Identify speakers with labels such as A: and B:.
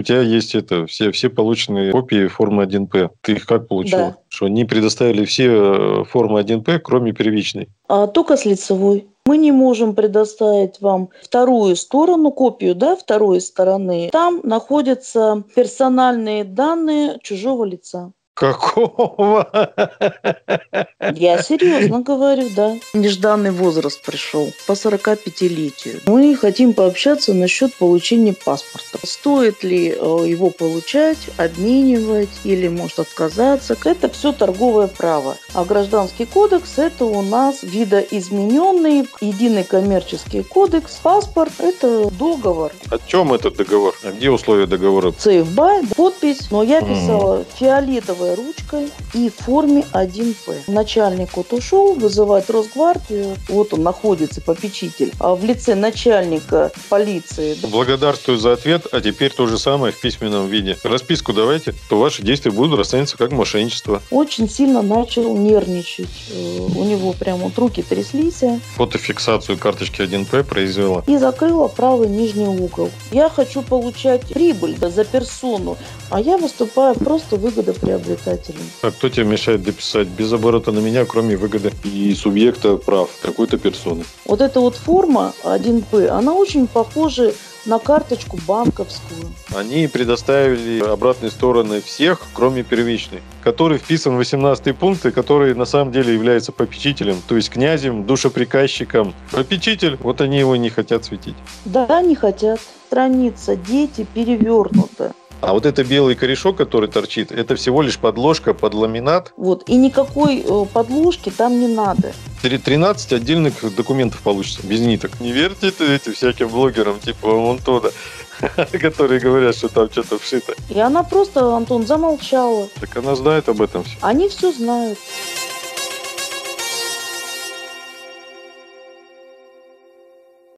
A: У тебя есть это, все, все полученные копии формы 1П. Ты их как получил?
B: Да.
A: Что они предоставили все э, формы 1П, кроме первичной.
B: А только с лицевой. Мы не можем предоставить вам вторую сторону, копию да, второй стороны. Там находятся персональные данные чужого лица.
A: Какого?
B: Я серьезно говорю, да. Нежданный возраст пришел по 45-летию. Мы хотим пообщаться насчет получения паспорта. Стоит ли э, его получать, обменивать или может отказаться. Это все торговое право. А гражданский кодекс – это у нас видоизмененный единый коммерческий кодекс. Паспорт – это договор.
A: О чем этот договор? А где условия договора?
B: ЦФБА, подпись, но я писала фиолетовой ручкой и в форме 1П. Начальник вот ушел вызывать Росгвардию, вот он находится, попечитель, а в лице начальника полиции.
A: Благодарствую за ответ, а теперь то же самое в письменном виде. Расписку давайте, то ваши действия будут расцениваться как мошенничество.
B: Очень сильно начал нервничать. Э, У него прям вот руки тряслись.
A: Фотофиксацию карточки 1П произвела.
B: И закрыла правый нижний угол. Я хочу получать прибыль за персону, а я выступаю просто выгодоприобретателем.
A: А кто тебе мешает дописать без оборота на меня, кроме выгоды и субъекта прав какой-то персоны?
B: Вот эта вот форма 1П, она очень похожа на карточку банковскую.
A: Они предоставили обратные стороны всех, кроме первичной, который вписан в 18 пункт, и который на самом деле является попечителем, то есть князем, душеприказчиком. Попечитель, вот они его не хотят светить.
B: Да, не хотят. Страница «Дети» перевернута.
A: А вот это белый корешок, который торчит, это всего лишь подложка под ламинат.
B: Вот. И никакой э, подложки там не надо.
A: Три- 13 отдельных документов получится, без ниток. Не верьте этим всяким блогерам, типа Монтода, которые говорят, что там что-то вшито.
B: И она просто, Антон, замолчала.
A: Так она знает об этом все.
B: Они все знают.